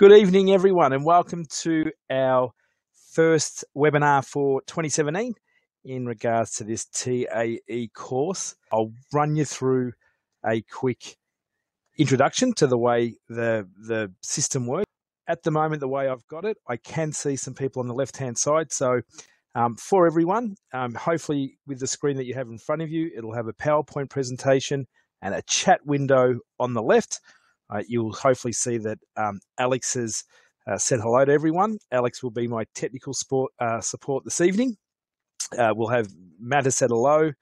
Good evening, everyone, and welcome to our first webinar for 2017 in regards to this TAE course. I'll run you through a quick introduction to the way the, the system works. At the moment, the way I've got it, I can see some people on the left-hand side. So um, for everyone, um, hopefully with the screen that you have in front of you, it'll have a PowerPoint presentation and a chat window on the left uh, you'll hopefully see that um, Alex has uh, said hello to everyone. Alex will be my technical sport, uh, support this evening. Uh, we'll have Matt has said hello.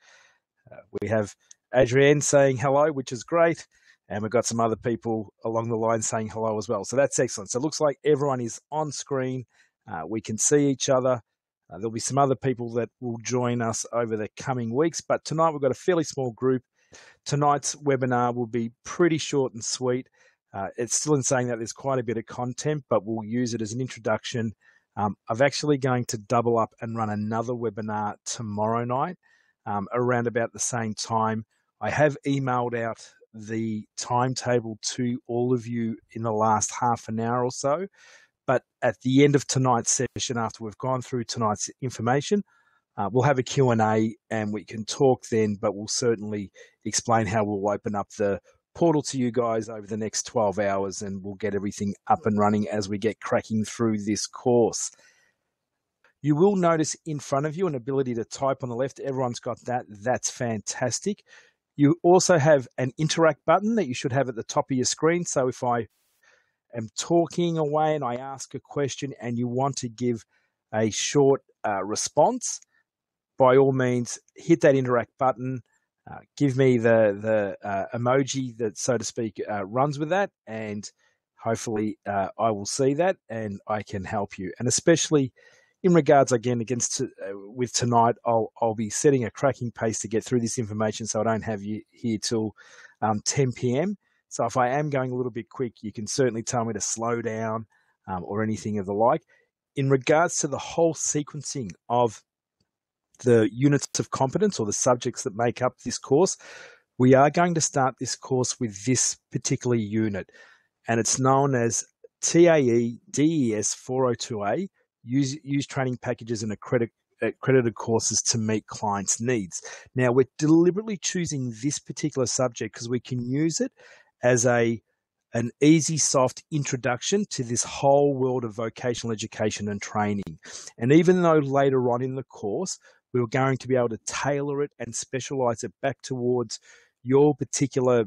Uh, we have Adrienne saying hello, which is great. And we've got some other people along the line saying hello as well. So that's excellent. So it looks like everyone is on screen. Uh, we can see each other. there'll be some other people that will join us over the coming weeks. But tonight we've got a fairly small group. Tonight's webinar will be pretty short and sweet. Uh, it's still in saying that there's quite a bit of content, but we'll use it as an introduction. Um, I'm actually going to double up and run another webinar tomorrow night um, around about the same time. I have emailed out the timetable to all of you in the last half an hour or so. But at the end of tonight's session, after we've gone through tonight's information, uh, we'll have a Q&A and we can talk then, but we'll certainly explain how we'll open up the portal to you guys over the next 12 hours and we'll get everything up and running as we get cracking through this course. You will notice in front of you an ability to type on the left. Everyone's got that. That's fantastic. You also have an interact button that you should have at the top of your screen. So if I am talking away and I ask a question and you want to give a short uh, response, by all means, hit that interact button. Uh, give me the the uh, emoji that, so to speak, uh, runs with that, and hopefully uh, I will see that and I can help you. And especially in regards again against uh, with tonight, I'll I'll be setting a cracking pace to get through this information, so I don't have you here till um, 10 p.m. So if I am going a little bit quick, you can certainly tell me to slow down um, or anything of the like. In regards to the whole sequencing of the units of competence or the subjects that make up this course, we are going to start this course with this particular unit, and it's known as TAE DES 402A, use, use training packages and accredit, accredited courses to meet clients' needs. Now, we're deliberately choosing this particular subject because we can use it as a an easy, soft introduction to this whole world of vocational education and training. And even though later on in the course, we were going to be able to tailor it and specialize it back towards your particular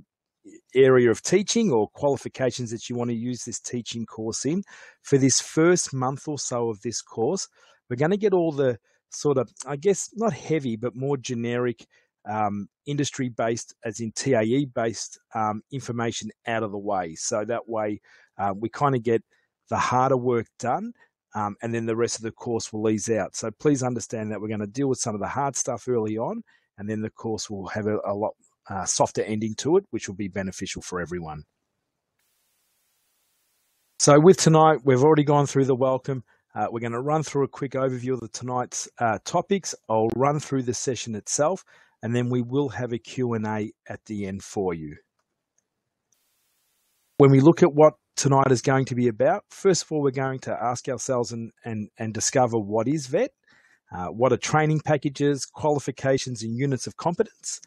area of teaching or qualifications that you want to use this teaching course in. For this first month or so of this course, we're going to get all the sort of, I guess, not heavy, but more generic um, industry based, as in TAE based um, information out of the way. So that way uh, we kind of get the harder work done um, and then the rest of the course will ease out. So please understand that we're going to deal with some of the hard stuff early on, and then the course will have a, a lot uh, softer ending to it, which will be beneficial for everyone. So with tonight, we've already gone through the welcome. Uh, we're going to run through a quick overview of the tonight's uh, topics. I'll run through the session itself, and then we will have a Q&A at the end for you. When we look at what tonight is going to be about. First of all, we're going to ask ourselves and, and, and discover what is VET, uh, what are training packages, qualifications, and units of competence.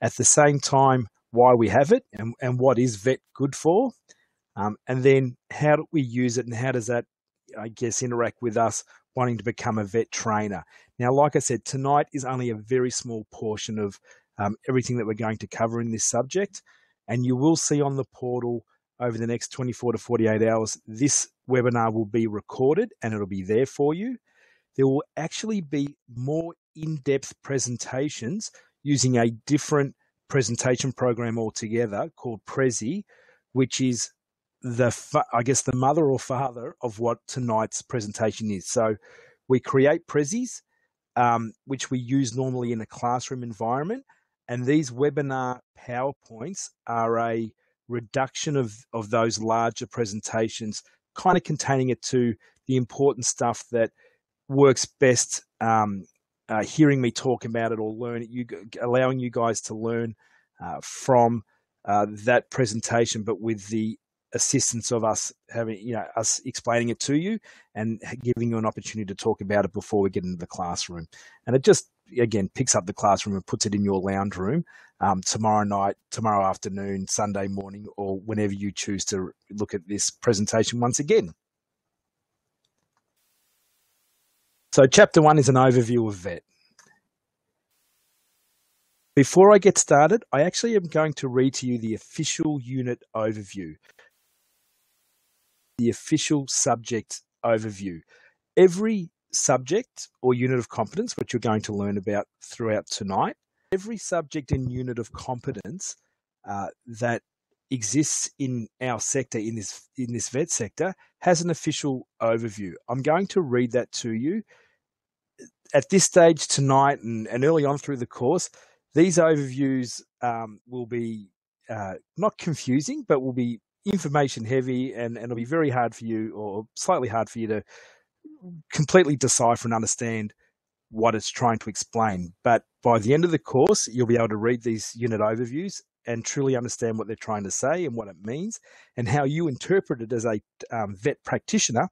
At the same time, why we have it and, and what is VET good for. Um, and then how do we use it and how does that, I guess, interact with us wanting to become a VET trainer. Now, like I said, tonight is only a very small portion of um, everything that we're going to cover in this subject. And you will see on the portal over the next 24 to 48 hours, this webinar will be recorded and it'll be there for you. There will actually be more in-depth presentations using a different presentation program altogether called Prezi, which is the, I guess, the mother or father of what tonight's presentation is. So we create Prezis, um, which we use normally in a classroom environment. And these webinar PowerPoints are a reduction of, of those larger presentations, kind of containing it to the important stuff that works best um, uh, hearing me talk about it or learn it, you, allowing you guys to learn uh, from uh, that presentation, but with the assistance of us having, you know, us explaining it to you and giving you an opportunity to talk about it before we get into the classroom. And it just, again, picks up the classroom and puts it in your lounge room um, tomorrow night, tomorrow afternoon, Sunday morning, or whenever you choose to look at this presentation once again. So, chapter one is an overview of VET. Before I get started, I actually am going to read to you the official unit overview, the official subject overview. Every subject or unit of competence, which you're going to learn about throughout tonight, every subject and unit of competence uh, that exists in our sector in this in this vet sector has an official overview. I'm going to read that to you at this stage tonight and, and early on through the course. These overviews um, will be uh, not confusing, but will be information heavy and, and it'll be very hard for you or slightly hard for you to completely decipher and understand what it's trying to explain. But by the end of the course, you'll be able to read these unit overviews and truly understand what they're trying to say and what it means and how you interpret it as a um, vet practitioner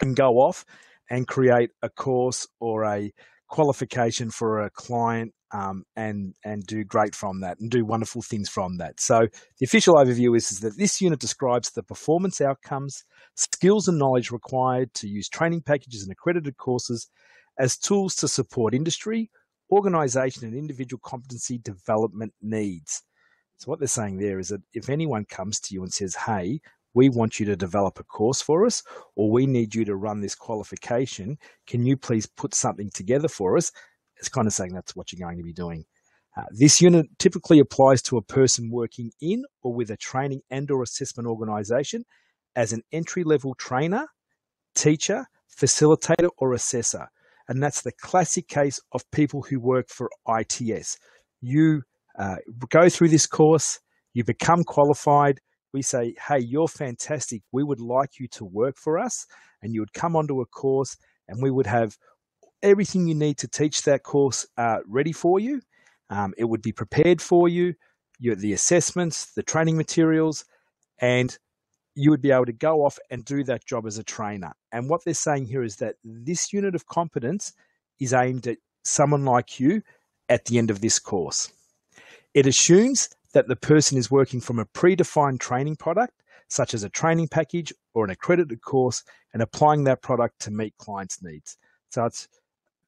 and go off and create a course or a qualification for a client um, and and do great from that and do wonderful things from that. So the official overview is, is that this unit describes the performance outcomes, skills and knowledge required to use training packages and accredited courses as tools to support industry, organization and individual competency development needs. So what they're saying there is that if anyone comes to you and says, "Hey, we want you to develop a course for us, or we need you to run this qualification. Can you please put something together for us? It's kind of saying that's what you're going to be doing. Uh, this unit typically applies to a person working in or with a training and or assessment organization as an entry level trainer, teacher, facilitator or assessor. And that's the classic case of people who work for ITS. You uh, go through this course, you become qualified, we say, hey, you're fantastic. We would like you to work for us. And you would come onto a course and we would have everything you need to teach that course uh, ready for you. Um, it would be prepared for you, you the assessments, the training materials, and you would be able to go off and do that job as a trainer. And what they're saying here is that this unit of competence is aimed at someone like you at the end of this course. It assumes that the person is working from a predefined training product, such as a training package or an accredited course, and applying that product to meet clients' needs. So it's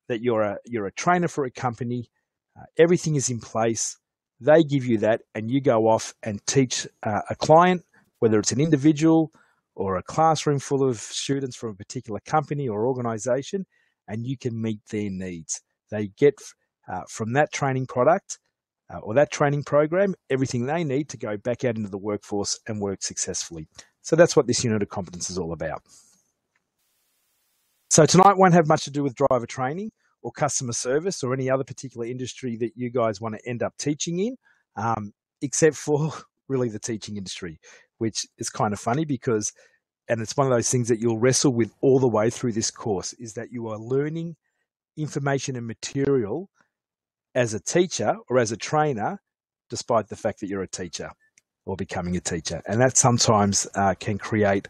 that you're a you're a trainer for a company, uh, everything is in place. They give you that, and you go off and teach uh, a client, whether it's an individual or a classroom full of students from a particular company or organization, and you can meet their needs. They get uh, from that training product uh, or that training program everything they need to go back out into the workforce and work successfully. So that's what this unit of competence is all about. So tonight won't have much to do with driver training or customer service or any other particular industry that you guys want to end up teaching in, um, except for really the teaching industry, which is kind of funny because, and it's one of those things that you'll wrestle with all the way through this course, is that you are learning information and material as a teacher or as a trainer, despite the fact that you're a teacher or becoming a teacher. And that sometimes uh, can create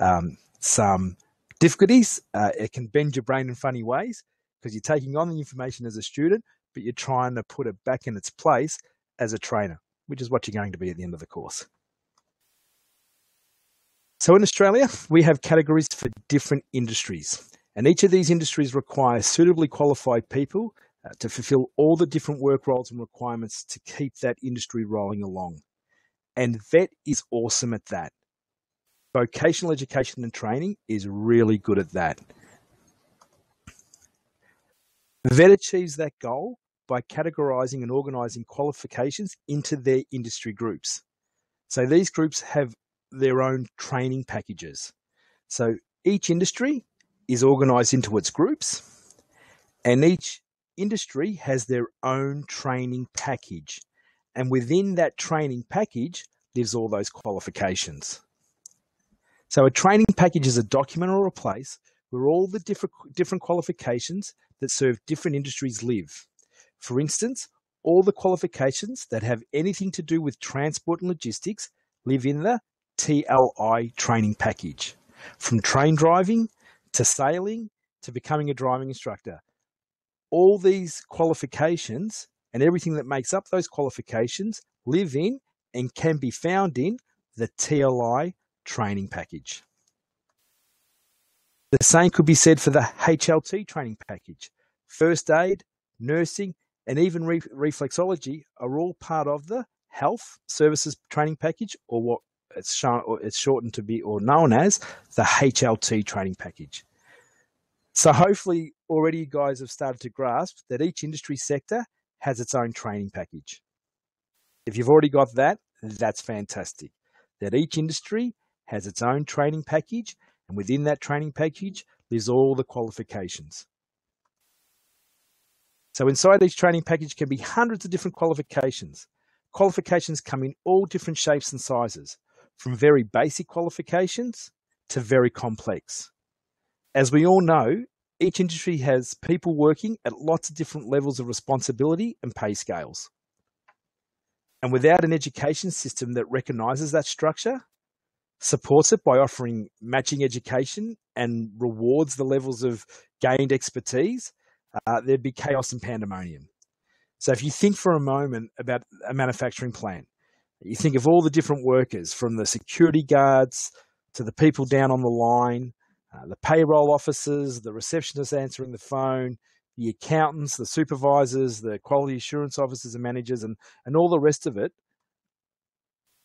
um, some difficulties. Uh, it can bend your brain in funny ways because you're taking on the information as a student, but you're trying to put it back in its place as a trainer, which is what you're going to be at the end of the course. So in Australia, we have categories for different industries, and each of these industries require suitably qualified people Uh, to fulfill all the different work roles and requirements to keep that industry rolling along. And VET is awesome at that. Vocational education and training is really good at that. VET achieves that goal by categorizing and organizing qualifications into their industry groups. So these groups have their own training packages. So each industry is organized into its groups, and each industry has their own training package. And within that training package lives all those qualifications. So a training package is a document or a place where all the different, different qualifications that serve different industries live. For instance, all the qualifications that have anything to do with transport and logistics live in the TLI training package from train driving to sailing to becoming a driving instructor. All these qualifications and everything that makes up those qualifications live in and can be found in the TLI training package. The same could be said for the HLT training package. First aid, nursing, and even re- reflexology are all part of the health services training package, or what it's, shown, or it's shortened to be or known as the HLT training package. So hopefully already you guys have started to grasp that each industry sector has its own training package. If you've already got that, that's fantastic. That each industry has its own training package, and within that training package, there's all the qualifications. So inside each training package can be hundreds of different qualifications. Qualifications come in all different shapes and sizes, from very basic qualifications to very complex. As we all know, each industry has people working at lots of different levels of responsibility and pay scales. And without an education system that recognizes that structure, supports it by offering matching education and rewards the levels of gained expertise, uh, there'd be chaos and pandemonium. So if you think for a moment about a manufacturing plant, you think of all the different workers from the security guards to the people down on the line, uh, the payroll officers, the receptionists answering the phone, the accountants, the supervisors, the quality assurance officers and managers, and, and all the rest of it.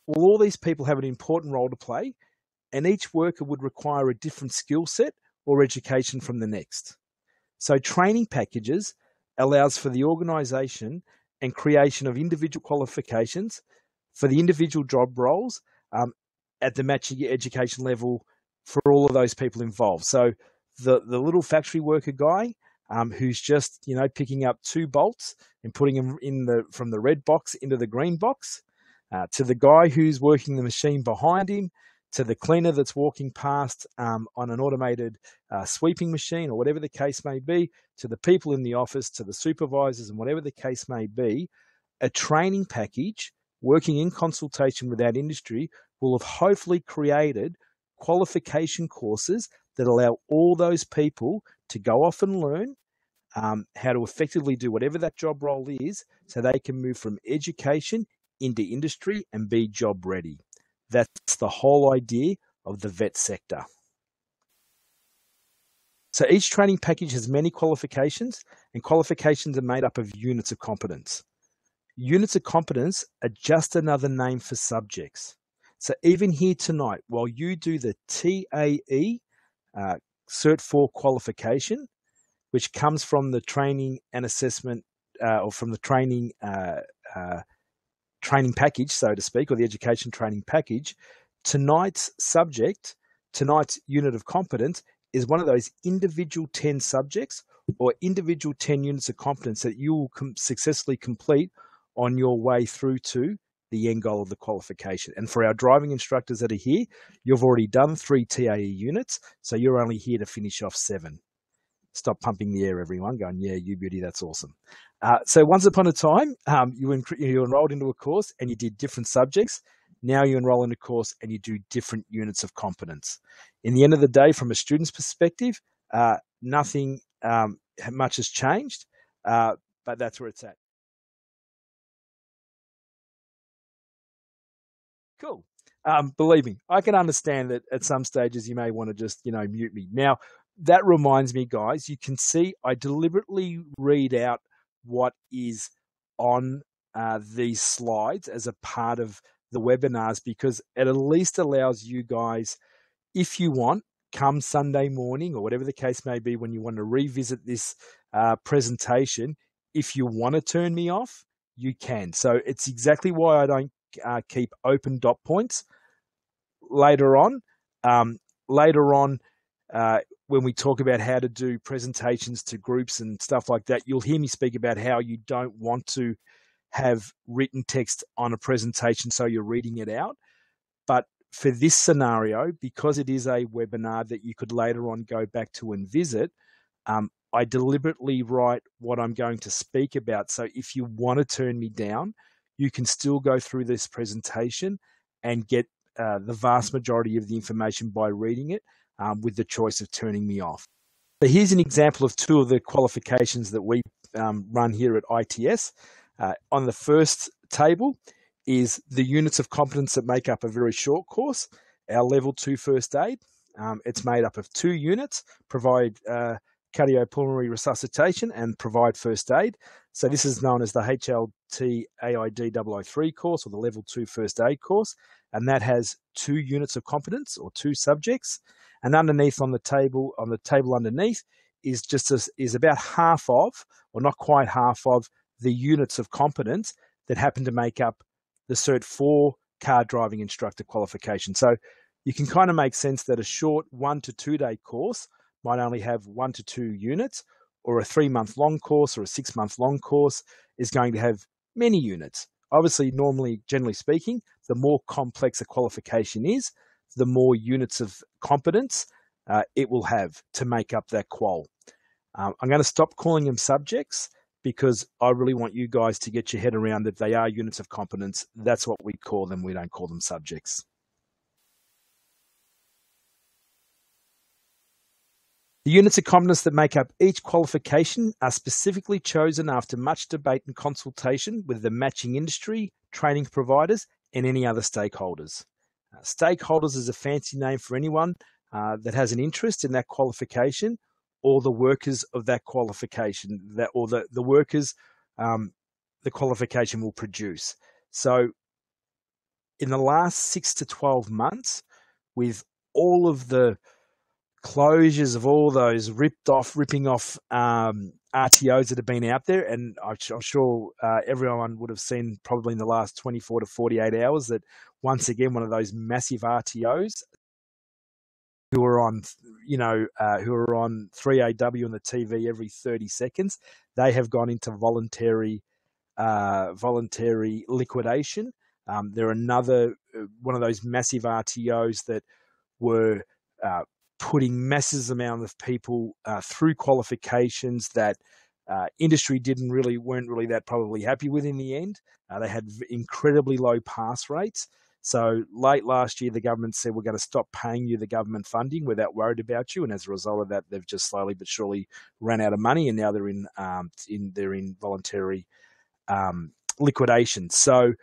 Well, all these people have an important role to play, and each worker would require a different skill set or education from the next. So, training packages allows for the organisation and creation of individual qualifications for the individual job roles um, at the matching education level for all of those people involved. So the the little factory worker guy um, who's just you know picking up two bolts and putting them in the from the red box into the green box, uh, to the guy who's working the machine behind him, to the cleaner that's walking past um, on an automated uh, sweeping machine or whatever the case may be, to the people in the office, to the supervisors and whatever the case may be, a training package working in consultation with that industry will have hopefully created qualification courses that allow all those people to go off and learn um, how to effectively do whatever that job role is so they can move from education into industry and be job ready. That's the whole idea of the vet sector. So each training package has many qualifications, and qualifications are made up of units of competence. Units of competence are just another name for subjects. So even here tonight, while you do the TAE uh, Cert 4 qualification, which comes from the training and assessment, uh, or from the training uh, uh, training package, so to speak, or the education training package, tonight's subject, tonight's unit of competence is one of those individual 10 subjects or individual 10 units of competence that you will com- successfully complete on your way through to the end goal of the qualification. And for our driving instructors that are here, you've already done three TAE units, so you're only here to finish off seven. Stop pumping the air, everyone, going, yeah, you beauty, that's awesome. Uh, so once upon a time, um, you, en- you enrolled into a course and you did different subjects. Now you enroll in a course and you do different units of competence. In the end of the day, from a student's perspective, uh, nothing um, much has changed, uh, but that's where it's at. Cool. Um, believe me, I can understand that at some stages you may want to just, you know, mute me. Now, that reminds me, guys, you can see I deliberately read out what is on uh, these slides as a part of the webinars because it at least allows you guys, if you want, come Sunday morning or whatever the case may be, when you want to revisit this uh, presentation, if you want to turn me off, you can. So it's exactly why I don't uh, keep open dot points later on. Um, later on, uh, when we talk about how to do presentations to groups and stuff like that, you'll hear me speak about how you don't want to have written text on a presentation so you're reading it out. But for this scenario, because it is a webinar that you could later on go back to and visit, um, I deliberately write what I'm going to speak about. So if you want to turn me down, you can still go through this presentation and get uh, the vast majority of the information by reading it um, with the choice of turning me off. So here's an example of two of the qualifications that we um, run here at ITS. Uh, on the first table is the units of competence that make up a very short course, our level two first aid. Um, it's made up of two units, provide uh, cardiopulmonary resuscitation and provide first aid. So this is known as the HLT AID 003 course or the level two first aid course. And that has two units of competence or two subjects. And underneath on the table, on the table underneath is just a, is about half of, or not quite half of, the units of competence that happen to make up the Cert 4 car driving instructor qualification. So you can kind of make sense that a short one to two day course might only have one to two units, or a three month long course or a six month long course is going to have many units. Obviously, normally, generally speaking, the more complex a qualification is, the more units of competence uh, it will have to make up that qual. Um, I'm going to stop calling them subjects because I really want you guys to get your head around that they are units of competence. That's what we call them. We don't call them subjects. The units of competence that make up each qualification are specifically chosen after much debate and consultation with the matching industry, training providers, and any other stakeholders. Uh, stakeholders is a fancy name for anyone uh, that has an interest in that qualification or the workers of that qualification that or the, the workers um, the qualification will produce. So in the last six to 12 months, with all of the closures of all those ripped off, ripping off um, RTOs that have been out there, and I'm sure uh, everyone would have seen probably in the last 24 to 48 hours that once again one of those massive RTOs who are on, you know, uh, who are on 3AW on the TV every 30 seconds, they have gone into voluntary, uh, voluntary liquidation. Um, they're another uh, one of those massive RTOs that were uh, putting massive amount of people uh, through qualifications that uh, industry didn't really weren't really that probably happy with in the end. Uh, they had incredibly low pass rates. So late last year, the government said we're going to stop paying you the government funding. We're that worried about you, and as a result of that, they've just slowly but surely ran out of money, and now they're in um, in they're in voluntary um, liquidation. So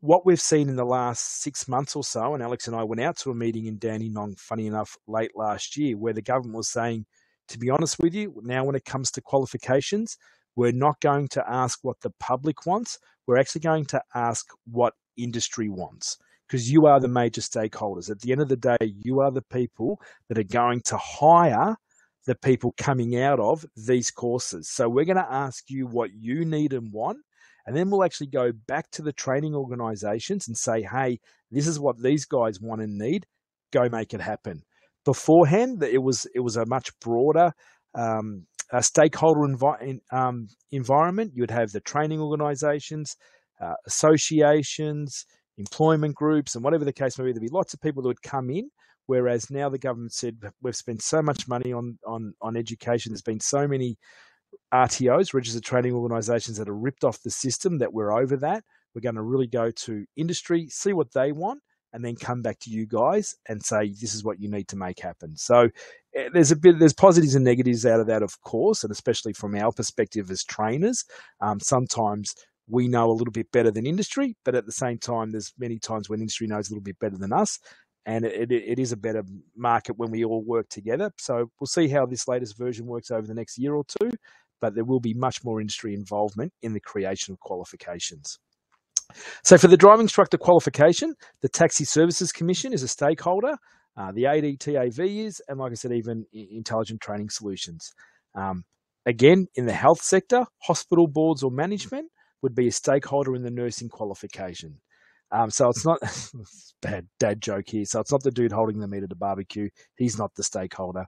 what we've seen in the last six months or so, and Alex and I went out to a meeting in Dandenong, funny enough, late last year, where the government was saying, to be honest with you, now when it comes to qualifications, we're not going to ask what the public wants. We're actually going to ask what industry wants because you are the major stakeholders. At the end of the day, you are the people that are going to hire the people coming out of these courses. So we're going to ask you what you need and want and then we'll actually go back to the training organizations and say, hey, this is what these guys want and need. Go make it happen. Beforehand, it was it was a much broader um, a stakeholder envi- um, environment. You'd have the training organizations, uh, associations, employment groups, and whatever the case may be. There'd be lots of people that would come in. Whereas now the government said we've spent so much money on on on education. There's been so many RTOs, registered training organisations that are ripped off the system, that we're over that. We're going to really go to industry, see what they want, and then come back to you guys and say this is what you need to make happen. So eh, there's a bit there's positives and negatives out of that, of course, and especially from our perspective as trainers. Um, sometimes we know a little bit better than industry, but at the same time, there's many times when industry knows a little bit better than us. And it, it, is a better market when we all work together. So we'll see how this latest version works over the next year or two but there will be much more industry involvement in the creation of qualifications. So, for the driving instructor qualification, the Taxi Services Commission is a stakeholder, uh, the ADTAV is, and like I said, even Intelligent Training Solutions. Um, again, in the health sector, hospital boards or management would be a stakeholder in the nursing qualification. Um, so it's not bad dad joke here. So it's not the dude holding the meat at a barbecue. He's not the stakeholder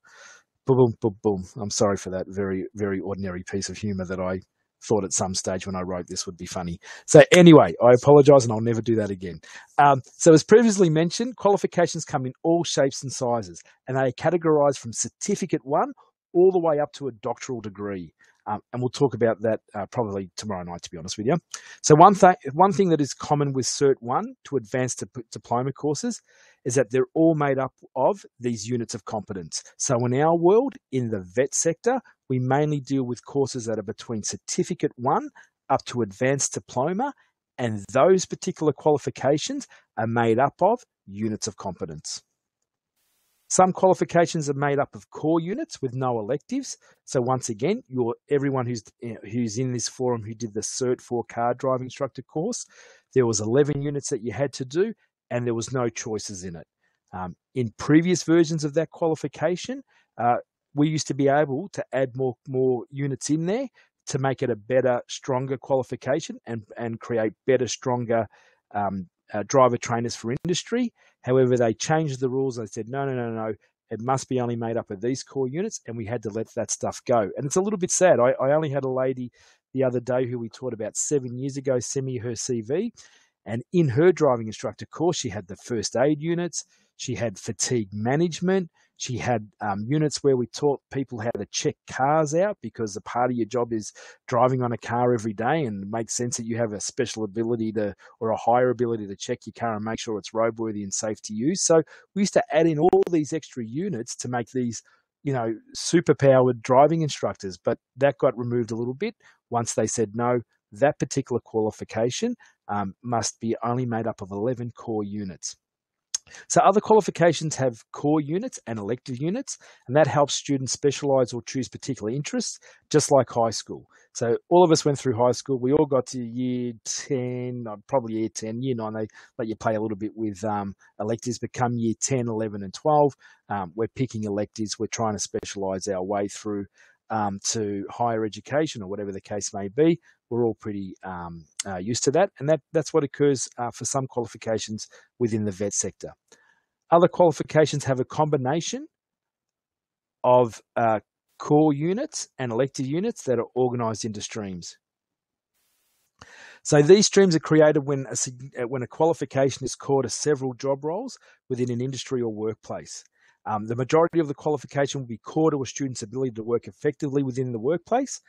boom, boom, boom. I'm sorry for that very, very ordinary piece of humor that I thought at some stage when I wrote this would be funny. So anyway, I apologize and I'll never do that again. Um, so as previously mentioned, qualifications come in all shapes and sizes and they are categorized from certificate one all the way up to a doctoral degree. Um, and we'll talk about that uh, probably tomorrow night, to be honest with you. So one thing, one thing that is common with Cert One to advanced diploma courses is that they're all made up of these units of competence. So in our world, in the vet sector, we mainly deal with courses that are between Certificate One up to Advanced Diploma, and those particular qualifications are made up of units of competence. Some qualifications are made up of core units with no electives. So once again, you're everyone who's who's in this forum who did the Cert 4 car driving instructor course, there was 11 units that you had to do, and there was no choices in it. Um, in previous versions of that qualification, uh, we used to be able to add more more units in there to make it a better, stronger qualification and and create better, stronger um, uh, driver trainers for industry. However, they changed the rules. They said, no, no, no, no. It must be only made up of these core units, and we had to let that stuff go. And it's a little bit sad. I, I only had a lady the other day who we taught about seven years ago send me her CV, and in her driving instructor course, she had the first aid units, she had fatigue management, she had um, units where we taught people how to check cars out because a part of your job is driving on a car every day, and it makes sense that you have a special ability to or a higher ability to check your car and make sure it's roadworthy and safe to use. So we used to add in all these extra units to make these you know, super powered driving instructors, but that got removed a little bit once they said no, that particular qualification um, must be only made up of 11 core units. So other qualifications have core units and elective units, and that helps students specialize or choose particular interests, just like high school. So all of us went through high school. We all got to year 10, uh, probably year 10, year 9, they let you play a little bit with um, electives, become year 10, 11, and 12. Um, we're picking electives. We're trying to specialize our way through um, to higher education or whatever the case may be. We're all pretty um, uh, used to that, and that, that's what occurs uh, for some qualifications within the vet sector. Other qualifications have a combination of uh, core units and elective units that are organized into streams. So these streams are created when a, when a qualification is core to several job roles within an industry or workplace. Um, the majority of the qualification will be core to a student's ability to work effectively within the workplace.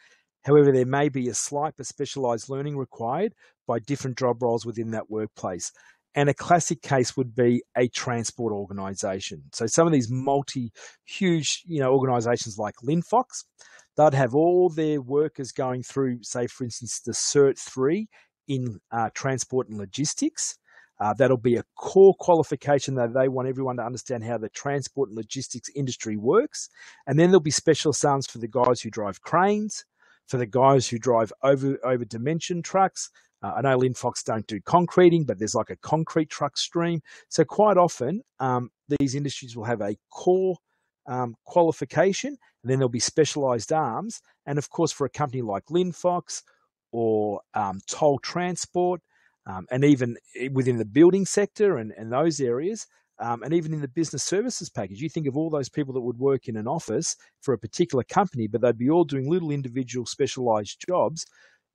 However, there may be a slight but specialized learning required by different job roles within that workplace. And a classic case would be a transport organization. So some of these multi huge, you know, organizations like Linfox, they'd have all their workers going through, say, for instance, the Cert 3 in uh, transport and logistics. Uh, that'll be a core qualification that they want everyone to understand how the transport and logistics industry works. And then there'll be special arms for the guys who drive cranes, for the guys who drive over over dimension trucks. Uh, I know Linfox don't do concreting, but there's like a concrete truck stream. So quite often, um, these industries will have a core um, qualification, and then there'll be specialized arms. And of course, for a company like Linfox or um, Toll Transport, um, and even within the building sector and, and those areas, um, and even in the business services package, you think of all those people that would work in an office for a particular company, but they'd be all doing little individual specialized jobs.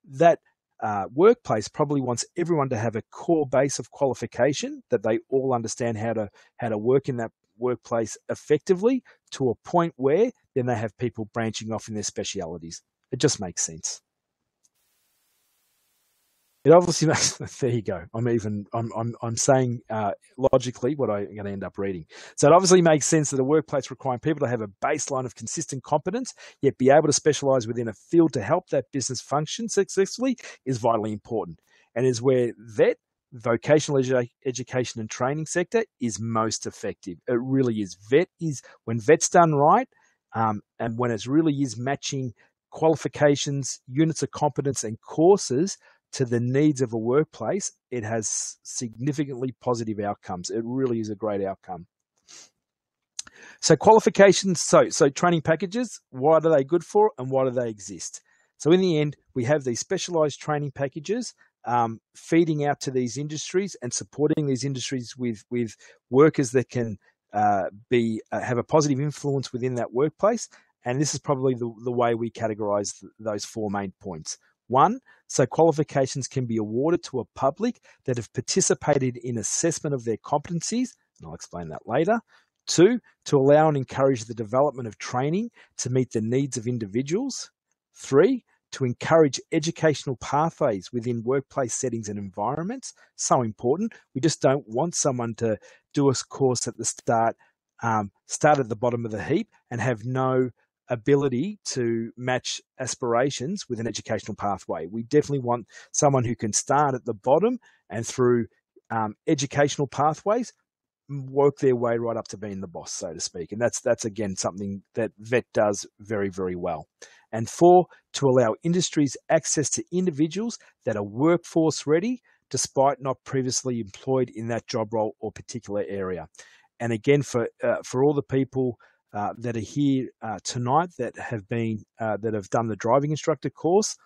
That uh, workplace probably wants everyone to have a core base of qualification that they all understand how to how to work in that workplace effectively to a point where then they have people branching off in their specialities. It just makes sense it obviously makes there you go. I'm even i'm i'm, I'm saying uh, logically what i'm going to end up reading. So it obviously makes sense that a workplace requiring people to have a baseline of consistent competence yet be able to specialize within a field to help that business function successfully is vitally important and is where vet vocational edu- education and training sector is most effective. It really is. Vet is when vet's done right um, and when it really is matching qualifications units of competence and courses to the needs of a workplace, it has significantly positive outcomes. It really is a great outcome. So qualifications, so so training packages, what are they good for and why do they exist? So in the end, we have these specialized training packages um, feeding out to these industries and supporting these industries with with workers that can uh, be uh, have a positive influence within that workplace. And this is probably the, the way we categorize th- those four main points. One, so qualifications can be awarded to a public that have participated in assessment of their competencies, and I'll explain that later. Two, to allow and encourage the development of training to meet the needs of individuals. Three, to encourage educational pathways within workplace settings and environments. So important. We just don't want someone to do a course at the start, um, start at the bottom of the heap and have no ability to match aspirations with an educational pathway. We definitely want someone who can start at the bottom and through um, educational pathways work their way right up to being the boss, so to speak. And that's that's again something that VET does very very well. And four, to allow industries access to individuals that are workforce ready, despite not previously employed in that job role or particular area. And again, for uh, for all the people uh, that are here uh, tonight that have been uh, that have done the driving instructor course,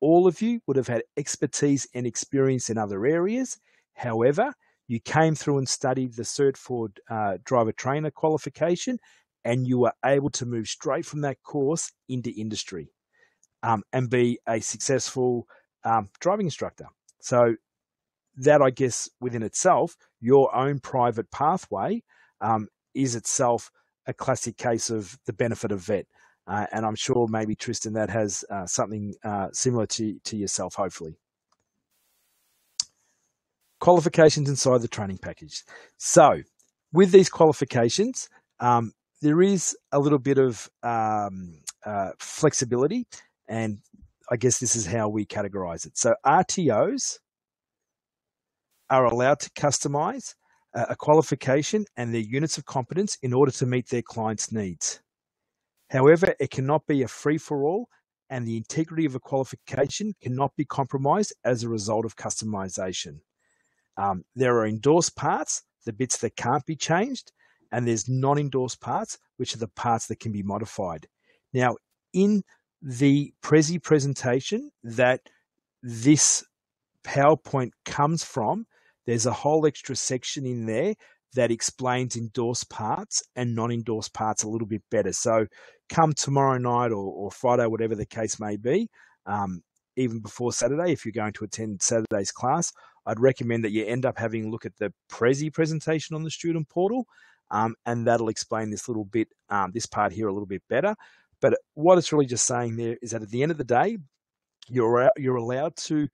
all of you would have had expertise and experience in other areas. However, you came through and studied the Cert for uh, driver trainer qualification, and you were able to move straight from that course into industry um, and be a successful um, driving instructor. So that, I guess, within itself, your own private pathway um, is itself a classic case of the benefit of vet. Uh, and I'm sure maybe Tristan that has uh, something uh, similar to to yourself, hopefully qualifications inside the training package. So, with these qualifications, um, there is a little bit of um, uh, flexibility, and I guess this is how we categorize it. So, RTOs are allowed to customize a qualification and their units of competence in order to meet their clients' needs. However, it cannot be a free for all, and the integrity of a qualification cannot be compromised as a result of customization. Um, there are endorsed parts, the bits that can't be changed, and there's non endorsed parts, which are the parts that can be modified. Now, in the Prezi presentation that this PowerPoint comes from, there's a whole extra section in there that explains endorsed parts and non endorsed parts a little bit better. So, come tomorrow night or, or Friday, whatever the case may be, um, even before Saturday, if you're going to attend Saturday's class, I'd recommend that you end up having a look at the Prezi presentation on the student portal, um, and that'll explain this little bit, um, this part here a little bit better. But what it's really just saying there is that at the end of the day, you're you're allowed to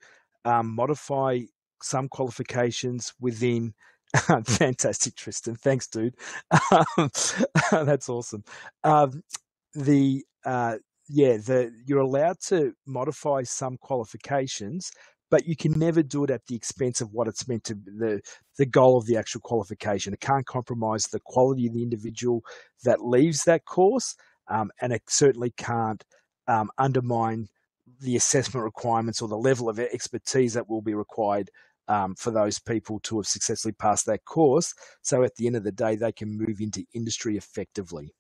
um, modify some qualifications within. fantastic, Tristan. Thanks, dude. Um, that's awesome. Um, the uh, yeah, the you're allowed to modify some qualifications, but you can never do it at the expense of what it's meant to be the the goal of the actual qualification. It can't compromise the quality of the individual that leaves that course, um, and it certainly can't um, undermine the assessment requirements or the level of expertise that will be required um, for those people to have successfully passed that course. So at the end of the day, they can move into industry effectively.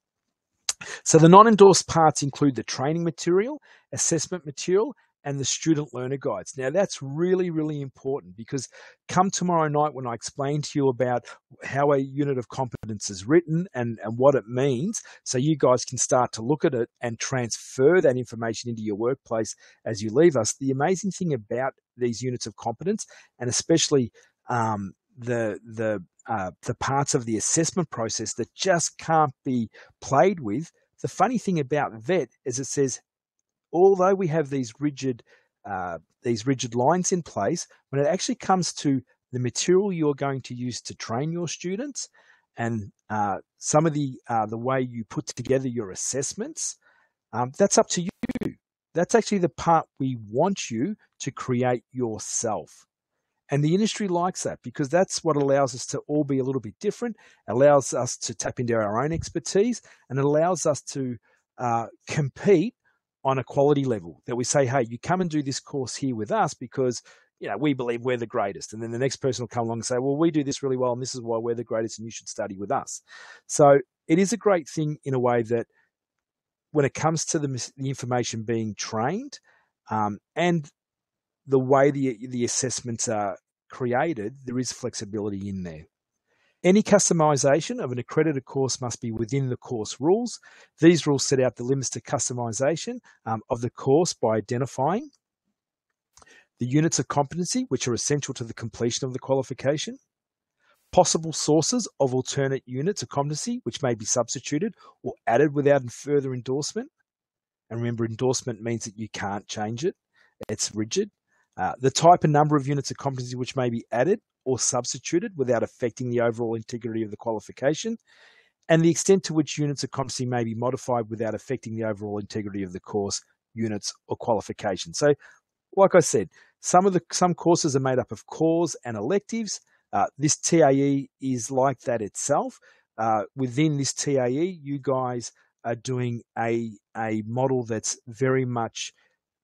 So the non-endorsed parts include the training material, assessment material, and the student learner guides. Now that's really, really important because come tomorrow night when I explain to you about how a unit of competence is written and, and what it means, so you guys can start to look at it and transfer that information into your workplace as you leave us. The amazing thing about these units of competence, and especially um, the the uh, the parts of the assessment process that just can't be played with. The funny thing about VET is it says although we have these rigid uh, these rigid lines in place, when it actually comes to the material you're going to use to train your students and uh, some of the uh, the way you put together your assessments, um, that's up to you. That's actually the part we want you to create yourself. And the industry likes that because that's what allows us to all be a little bit different, allows us to tap into our own expertise, and allows us to uh, compete on a quality level that we say, hey, you come and do this course here with us because you know we believe we're the greatest, and then the next person will come along and say, well, we do this really well, and this is why we're the greatest, and you should study with us. So it is a great thing in a way that when it comes to the, the information being trained um, and the way the the assessments are created, there is flexibility in there. Any customization of an accredited course must be within the course rules. These rules set out the limits to customization um, of the course by identifying the units of competency which are essential to the completion of the qualification, possible sources of alternate units of competency which may be substituted or added without further endorsement, And remember, endorsement means that you can't change it, it's rigid. Uh, the type and number of units of competency which may be added or substituted without affecting the overall integrity of the qualification, and the extent to which units of competency may be modified without affecting the overall integrity of the course, units, or qualification. So, like I said, some of the some courses are made up of cores and electives. Uh, this TAE is like that itself. Uh, within this TAE, you guys are doing a a model that's very much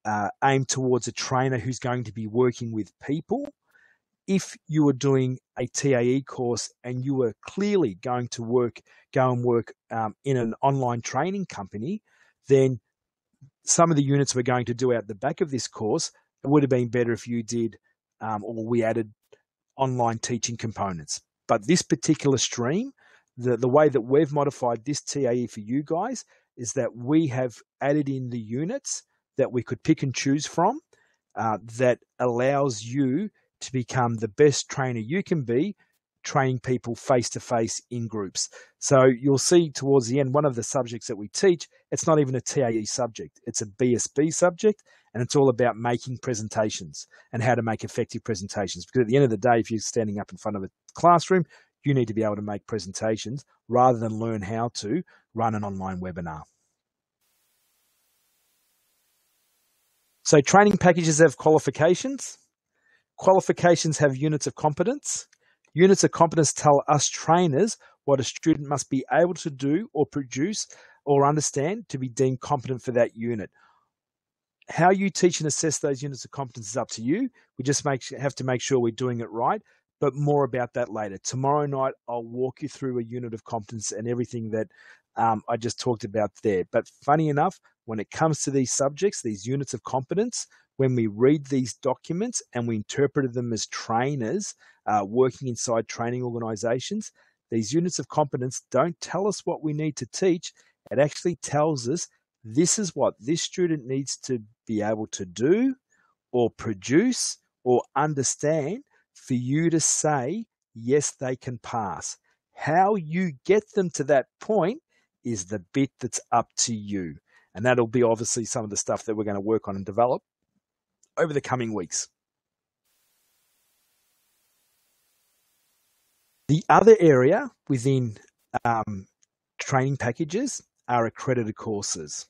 uh, aimed towards a trainer who's going to be working with people. If you were doing a TAE course and you were clearly going to work, go and work um, in an online training company, then some of the units we're going to do out the back of this course, it would have been better if you did um, or we added online teaching components. But this particular stream, the, the way that we've modified this TAE for you guys is that we have added in the units that we could pick and choose from uh, that allows you to become the best trainer you can be training people face to face in groups. So you'll see towards the end, one of the subjects that we teach, it's not even a TAE subject, it's a BSB subject, and it's all about making presentations and how to make effective presentations. Because at the end of the day, if you're standing up in front of a classroom, you need to be able to make presentations rather than learn how to run an online webinar. So training packages have qualifications. Qualifications have units of competence. Units of competence tell us trainers what a student must be able to do or produce or understand to be deemed competent for that unit. How you teach and assess those units of competence is up to you. We just make, have to make sure we're doing it right, but more about that later. Tomorrow night, I'll walk you through a unit of competence and everything that um, I just talked about there. But funny enough, when it comes to these subjects, these units of competence, when we read these documents and we interpret them as trainers uh, working inside training organizations, these units of competence don't tell us what we need to teach. It actually tells us this is what this student needs to be able to do or produce or understand for you to say, yes, they can pass. How you get them to that point is the bit that's up to you. And that'll be obviously some of the stuff that we're going to work on and develop over the coming weeks. The other area within um, training packages are accredited courses.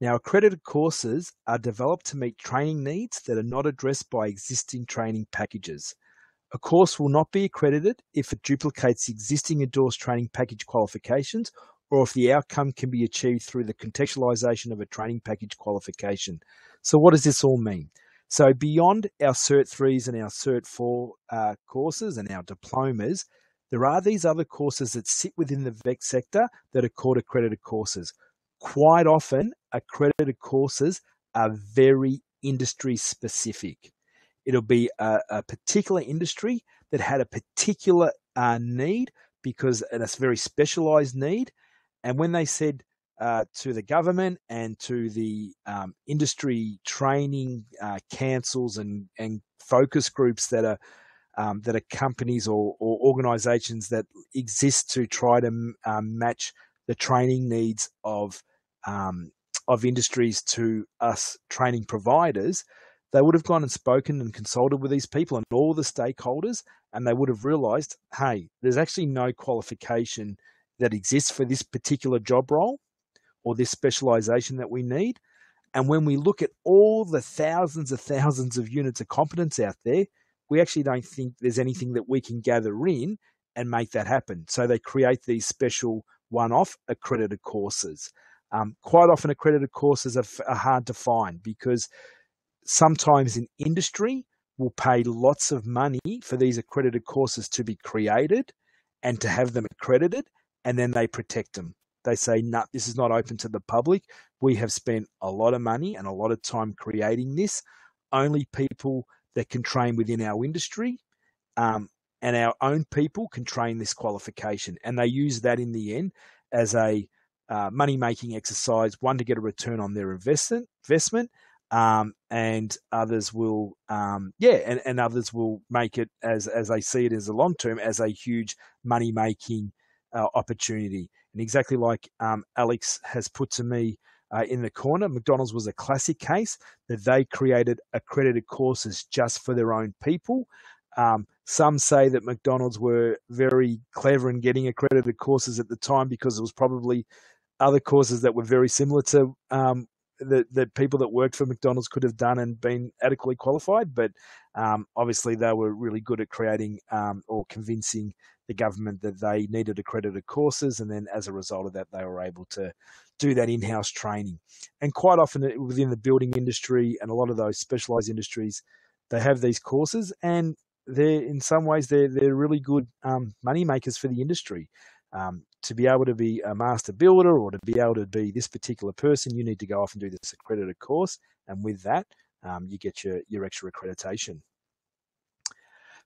Now, accredited courses are developed to meet training needs that are not addressed by existing training packages. A course will not be accredited if it duplicates existing endorsed training package qualifications or if the outcome can be achieved through the contextualization of a training package qualification. So, what does this all mean? So, beyond our Cert 3s and our Cert 4 uh, courses and our diplomas, there are these other courses that sit within the VET sector that are called accredited courses. Quite often, accredited courses are very industry specific. It'll be a, a particular industry that had a particular uh, need because it's a very specialized need and when they said uh, to the government and to the um, industry training uh, councils and, and focus groups that are um, that are companies or, or, organizations that exist to try to um, match the training needs of um, of industries to us training providers, they would have gone and spoken and consulted with these people and all the stakeholders, and they would have realized, hey, there's actually no qualification that exists for this particular job role or this specialization that we need. And when we look at all the thousands of thousands of units of competence out there, we actually don't think there's anything that we can gather in and make that happen. So they create these special one off accredited courses. Um, quite often, accredited courses are, are hard to find because sometimes in industry will pay lots of money for these accredited courses to be created and to have them accredited and then they protect them. They say, no, nah, this is not open to the public. We have spent a lot of money and a lot of time creating this. Only people that can train within our industry um, and our own people can train this qualification. And they use that in the end as a uh, money making exercise, one to get a return on their investment, investment um, and others will, um, yeah, and, and others will make it as as they see it as a long term as a huge money making uh, opportunity. And exactly like um, Alex has put to me uh, in the corner. McDonald's was a classic case that they created accredited courses just for their own people. Um, some say that McDonald's were very clever in getting accredited courses at the time because it was probably other courses that were very similar to um, the, the people that worked for McDonald's could have done and been adequately qualified. But um, obviously, they were really good at creating um, or convincing the government that they needed accredited courses. And then as a result of that, they were able to do that in house training. And quite often within the building industry and a lot of those specialized industries, they have these courses and they're in some ways they're they're really good um, money makers for the industry. Um, to be able to be a master builder or to be able to be this particular person, you need to go off and do this accredited course, and with that, um, you get your your extra accreditation.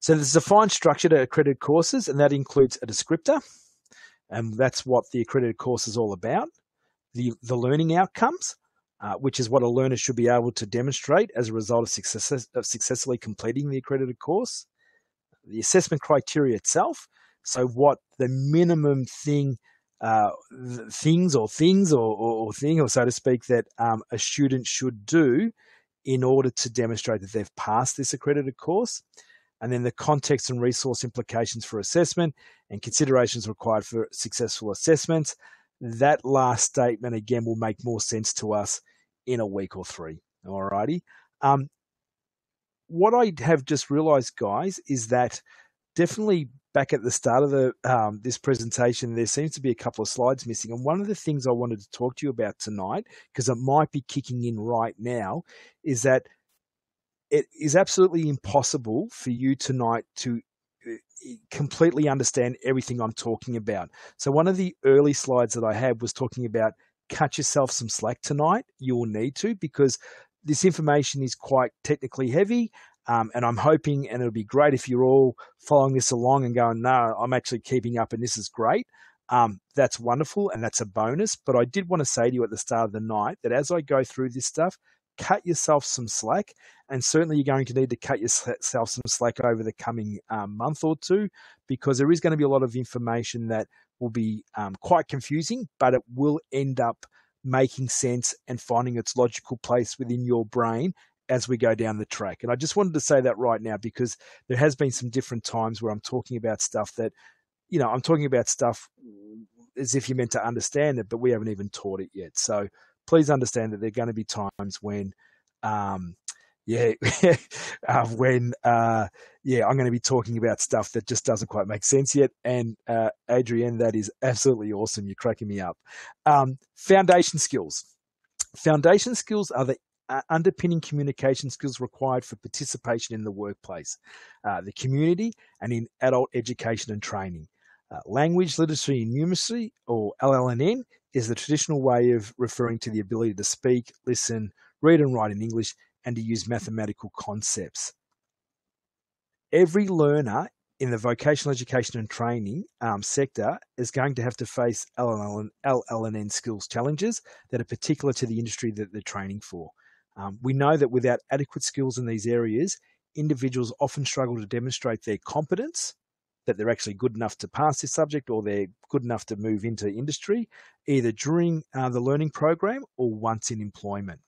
So there's a defined structure to accredited courses, and that includes a descriptor, and that's what the accredited course is all about. The the learning outcomes, uh, which is what a learner should be able to demonstrate as a result of, success, of successfully completing the accredited course. The assessment criteria itself, so what the minimum thing, uh, things or things or, or, or, thing, or so to speak, that um, a student should do in order to demonstrate that they've passed this accredited course. And then the context and resource implications for assessment and considerations required for successful assessments. That last statement again will make more sense to us in a week or three. Alrighty. Um, what I have just realized, guys, is that definitely back at the start of the um, this presentation, there seems to be a couple of slides missing. And one of the things I wanted to talk to you about tonight, because it might be kicking in right now, is that it is absolutely impossible for you tonight to uh, completely understand everything I'm talking about. So one of the early slides that I had was talking about cut yourself some slack tonight. You will need to because this information is quite technically heavy. Um, and I'm hoping, and it'll be great if you're all following this along and going, no, I'm actually keeping up and this is great. Um, that's wonderful and that's a bonus. But I did want to say to you at the start of the night that as I go through this stuff, cut yourself some slack. And certainly you're going to need to cut yourself some slack over the coming um, month or two because there is going to be a lot of information that will be um, quite confusing, but it will end up making sense and finding its logical place within your brain as we go down the track. And I just wanted to say that right now because there has been some different times where I'm talking about stuff that, you know, I'm talking about stuff as if you're meant to understand it, but we haven't even taught it yet. So please understand that there are going to be times when, um, yeah, uh, when uh, yeah, I'm going to be talking about stuff that just doesn't quite make sense yet. And uh, Adrienne, that is absolutely awesome. You're cracking me up. Um, foundation skills. Foundation skills are the uh, underpinning communication skills required for participation in the workplace, uh, the community, and in adult education and training. Uh, language, literacy, and numeracy, or LLNN, is the traditional way of referring to the ability to speak, listen, read, and write in English, and to use mathematical concepts. Every learner in the vocational education and training um, sector is going to have to face LLN, LLNN skills challenges that are particular to the industry that they're training for. Um, we know that without adequate skills in these areas, individuals often struggle to demonstrate their competence, that they're actually good enough to pass this subject or they're good enough to move into industry, either during uh, the learning program or once in employment.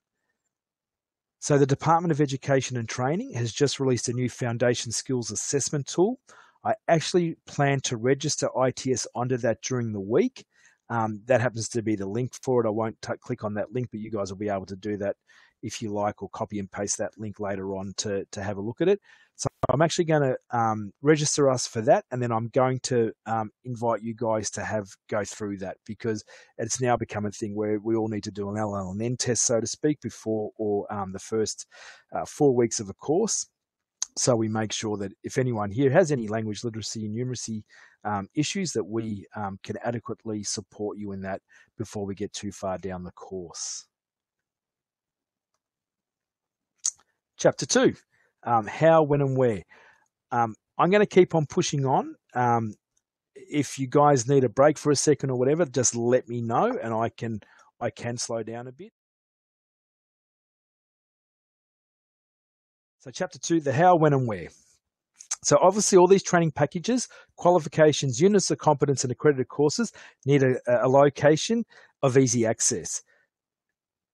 So, the Department of Education and Training has just released a new foundation skills assessment tool. I actually plan to register ITS onto that during the week. Um, that happens to be the link for it. I won't t- click on that link, but you guys will be able to do that if you like, or copy and paste that link later on to, to have a look at it. So I'm actually going to um, register us for that, and then I'm going to um, invite you guys to have go through that because it's now become a thing where we all need to do an LLN test, so to speak, before or um, the first uh, four weeks of a course. So we make sure that if anyone here has any language literacy and numeracy um, issues, that we um, can adequately support you in that before we get too far down the course. Chapter two, um, how, when, and where. Um, I'm going to keep on pushing on. Um, if you guys need a break for a second or whatever, just let me know, and I can I can slow down a bit. So, chapter two, the how, when, and where. So, obviously, all these training packages, qualifications, units of competence, and accredited courses need a, a location of easy access.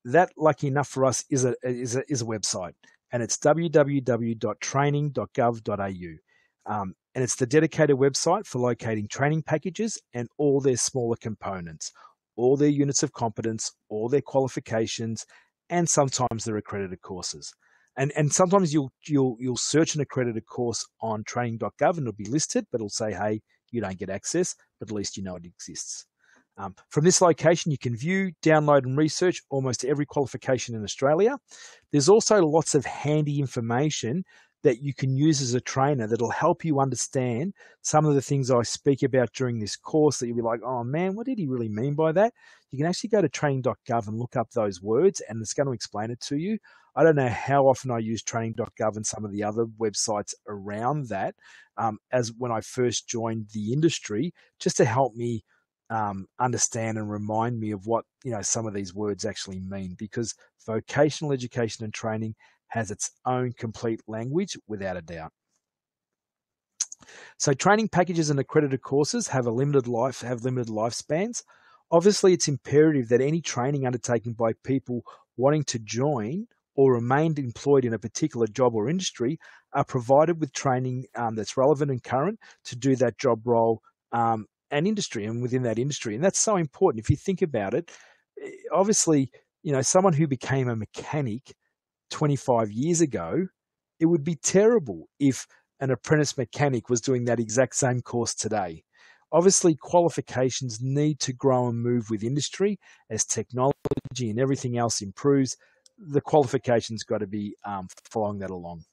that, lucky enough for us, is a is a, is a website, and it's www.training.gov.au. Um, and it's the dedicated website for locating training packages and all their smaller components, all their units of competence, all their qualifications, and sometimes their accredited courses. And and sometimes you'll you'll you'll search an accredited course on training.gov and it'll be listed, but it'll say, hey, you don't get access, but at least you know it exists. Um, from this location, you can view, download, and research almost every qualification in Australia. There's also lots of handy information that you can use as a trainer that'll help you understand some of the things I speak about during this course that you'll be like, oh man, what did he really mean by that? You can actually go to training.gov and look up those words and it's going to explain it to you. I don't know how often I use training.gov and some of the other websites around that um, as when I first joined the industry, just to help me um, understand and remind me of what you know some of these words actually mean because vocational education and training has its own complete language without a doubt. So training packages and accredited courses have a limited life, have limited lifespans. Obviously, it's imperative that any training undertaken by people wanting to join or remain employed in a particular job or industry are provided with training um, that's relevant and current to do that job role um, and industry and within that industry. And that's so important. If you think about it, eh, obviously, you know, someone who became a mechanic 25 years ago, it would be terrible if an apprentice mechanic was doing that exact same course today. Obviously, qualifications need to grow and move with industry as technology and everything else improves. The qualifications got to be um, following that along.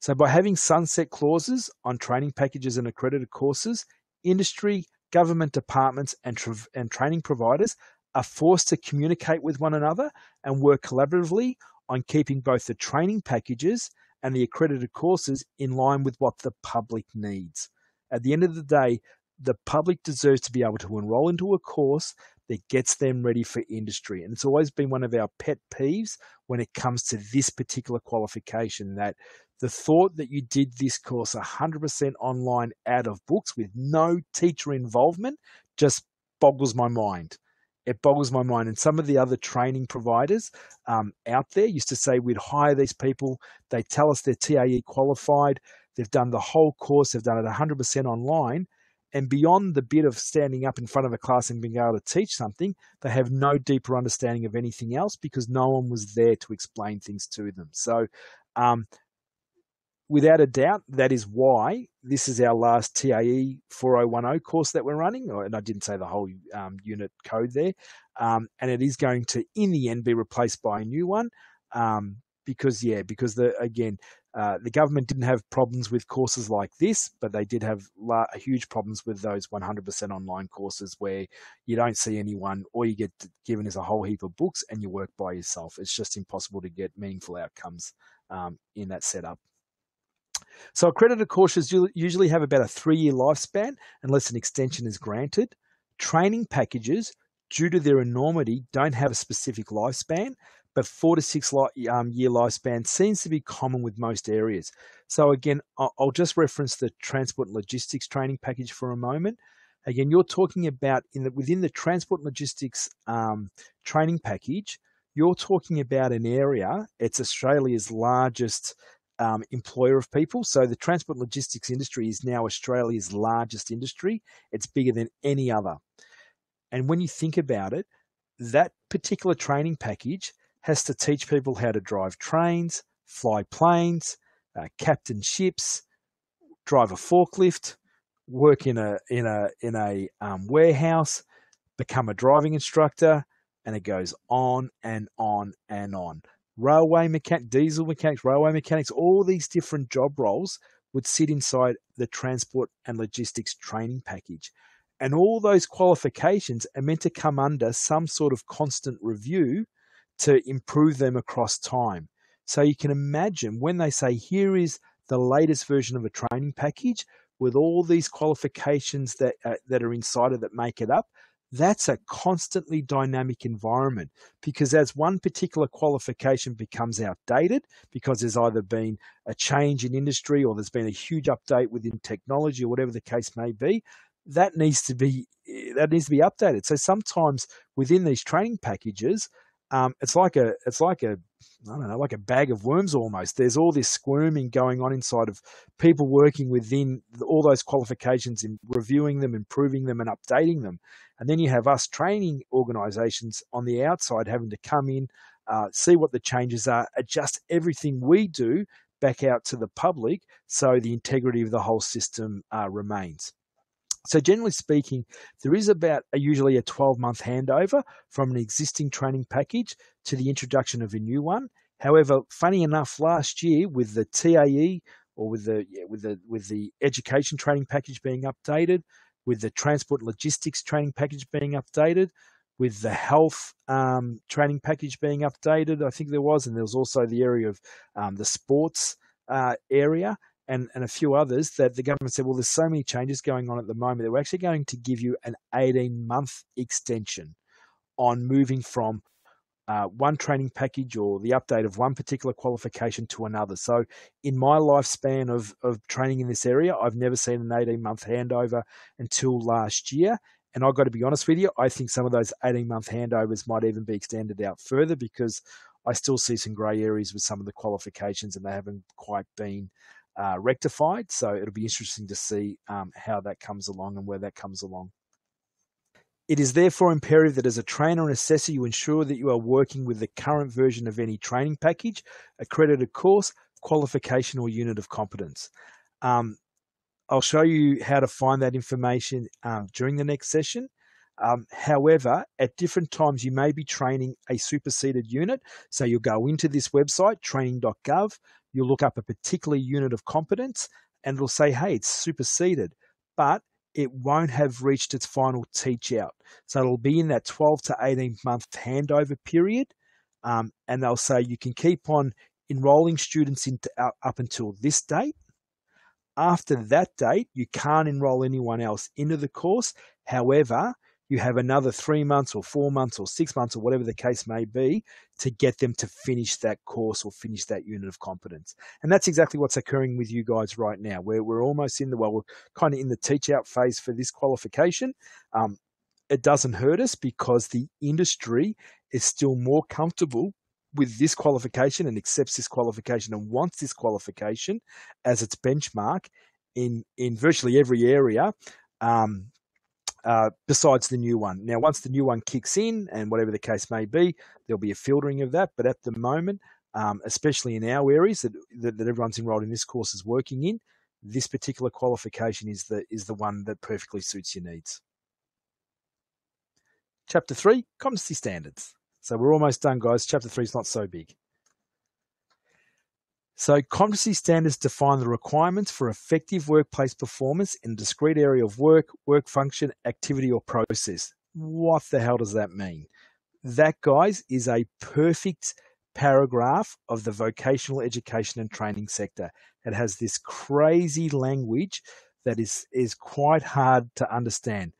So, by having sunset clauses on training packages and accredited courses, industry, government departments, and, tra- and training providers are forced to communicate with one another and work collaboratively on keeping both the training packages and the accredited courses in line with what the public needs. At the end of the day, the public deserves to be able to enroll into a course that gets them ready for industry. And it's always been one of our pet peeves when it comes to this particular qualification that the thought that you did this course 100% online out of books with no teacher involvement just boggles my mind it boggles my mind. And some of the other training providers um, out there used to say we'd hire these people. They tell us they're TAE qualified. They've done the whole course. They've done it 100% online. And beyond the bit of standing up in front of a class and being able to teach something, they have no deeper understanding of anything else because no one was there to explain things to them. So um, without a doubt, that is why this is our last TAE 4010 course that we're running. And I didn't say the whole um, unit code there. Um, and it is going to, in the end, be replaced by a new one. Um, because, yeah, because the again, uh, the government didn't have problems with courses like this, but they did have la- huge problems with those 100% online courses where you don't see anyone, all you get given is a whole heap of books and you work by yourself. It's just impossible to get meaningful outcomes um, in that setup. So accredited courses usually have about a three-year lifespan unless an extension is granted. Training packages, due to their enormity, don't have a specific lifespan, but four to six um, year lifespan seems to be common with most areas. So again, I'll just reference the transport and logistics training package for a moment. Again, you're talking about in the, within the transport and logistics um, training package, you're talking about an area. It's Australia's largest um, employer of people. So the transport logistics industry is now Australia's largest industry. It's bigger than any other. And when you think about it, that particular training package has to teach people how to drive trains, fly planes, uh, captain ships, drive a forklift, work in a in a in a um, warehouse, become a driving instructor, and it goes on and on and on railway mechanic, diesel mechanics, railway mechanics, all these different job roles would sit inside the transport and logistics training package. And all those qualifications are meant to come under some sort of constant review to improve them across time. So you can imagine when they say, here is the latest version of a training package with all these qualifications that, uh, that are inside of that make it up, that's a constantly dynamic environment because as one particular qualification becomes outdated because there's either been a change in industry or there's been a huge update within technology or whatever the case may be that needs to be eh, that needs to be updated. So sometimes within these training packages um, it's like a it's like a I don't know like a bag of worms almost. There's all this squirming going on inside of people working within all those qualifications in reviewing them, improving them, and updating them. And then you have us training organisations on the outside having to come in, uh, see what the changes are, adjust everything we do back out to the public so the integrity of the whole system uh, remains. So generally speaking, there is about a, usually a 12 month handover from an existing training package to the introduction of a new one. However, funny enough, last year with the TAE or with the yeah, with the with the education training package being updated, with the transport logistics training package being updated, with the health um, training package being updated, I think there was, and there was also the area of um, the sports uh, area and, and a few others that the government said, well, there's so many changes going on at the moment that we're actually going to give you an 18 month extension on moving from uh, one training package or the update of one particular qualification to another. So, in my lifespan of, of training in this area, I've never seen an 18 month handover until last year. And I've got to be honest with you, I think some of those 18 month handovers might even be extended out further because I still see some grey areas with some of the qualifications and they haven't quite been uh, rectified. So it'll be interesting to see um, how that comes along and where that comes along. It is therefore imperative that as a trainer and assessor, you ensure that you are working with the current version of any training package, accredited course, qualification, or unit of competence. Um, I'll show you how to find that information um, during the next session. Um, however, at different times, you may be training a superseded unit. So you'll go into this website, training.gov, you'll look up a particular unit of competence and it'll say, hey, it's superseded, but it won't have reached its final teach out. So it'll be in that 12 to 18 month handover period. Um, and they'll say you can keep on enrolling students into, uh, up until this date. After that date, you can't enroll anyone else into the course. However, you have another three months or four months or six months or whatever the case may be to get them to finish that course or finish that unit of competence. And that's exactly what's occurring with you guys right now. Where we're almost in the, well, we're kind of in the teach out phase for this qualification. Um, it doesn't hurt us because the industry is still more comfortable with this qualification and accepts this qualification and wants this qualification as its benchmark in in virtually every area um, uh, besides the new one. Now, once the new one kicks in, and whatever the case may be, there'll be a filtering of that. But at the moment, um, especially in our areas that, that, that everyone's enrolled in this course is working in, this particular qualification is the is the one that perfectly suits your needs. Chapter three, competency standards. So we're almost done, guys. Chapter three is not so big. So, competency standards define the requirements for effective workplace performance in a discrete area of work, work function, activity, or process. What the hell does that mean? That, guys, is a perfect paragraph of the vocational education and training sector. It has this crazy language that is, is quite hard to understand.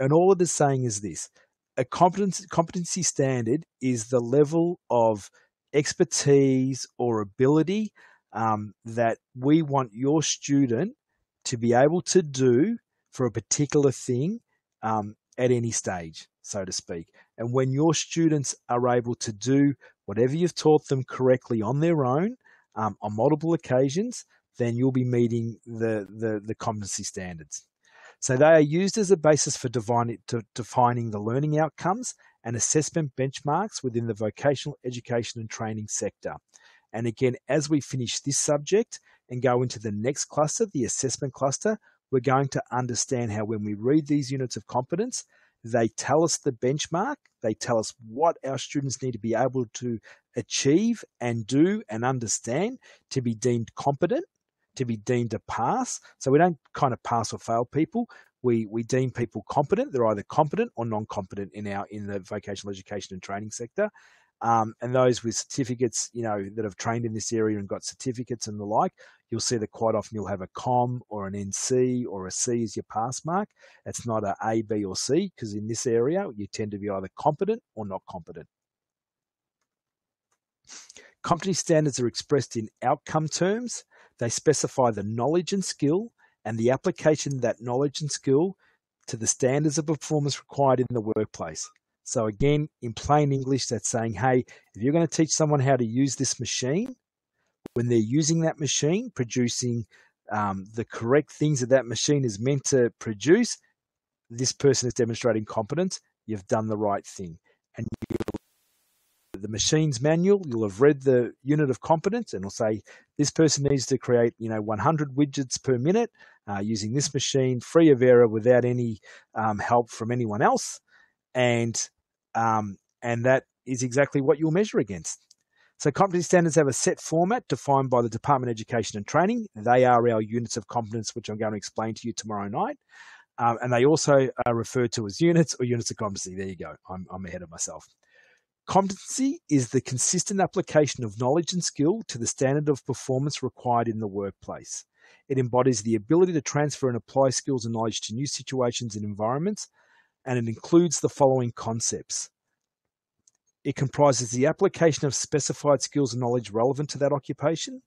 And all it is saying is this a competency, competency standard is the level of expertise or ability um, that we want your student to be able to do for a particular thing um, at any stage, so to speak. And when your students are able to do whatever you've taught them correctly on their own um, on multiple occasions, then you'll be meeting the, the, the competency standards. So they are used as a basis for defining the learning outcomes and assessment benchmarks within the vocational education and training sector. And again, as we finish this subject and go into the next cluster, the assessment cluster, we're going to understand how when we read these units of competence, they tell us the benchmark, they tell us what our students need to be able to achieve and do and understand to be deemed competent to be deemed a pass. So we don't kind of pass or fail people. We we deem people competent. They're either competent or non-competent in our in the vocational education and training sector. Um, and those with certificates, you know, that have trained in this area and got certificates and the like, you'll see that quite often you'll have a COM or an NC or a C as your pass mark. It's not a A, B, or C because in this area you tend to be either competent or not competent. Competency standards are expressed in outcome terms they specify the knowledge and skill and the application of that knowledge and skill to the standards of performance required in the workplace. So, again, in plain English, that's saying, hey, if you're going to teach someone how to use this machine, when they're using that machine, producing um, the correct things that that machine is meant to produce, this person is demonstrating competence. You've done the right thing. And the machine's manual, you'll have read the unit of competence and it'll say this person needs to create, you know, 100 widgets per minute uh, using this machine, free of error, without any um, help from anyone else, and um, and that is exactly what you'll measure against. So competency standards have a set format defined by the Department of Education and Training. They are our units of competence, which I'm going to explain to you tomorrow night. Um, and they also are referred to as units or units of competency. There you go. I'm, I'm ahead of myself. Competency is the consistent application of knowledge and skill to the standard of performance required in the workplace. It embodies the ability to transfer and apply skills and knowledge to new situations and environments, and it includes the following concepts. It comprises the application of specified skills and knowledge relevant to that occupation.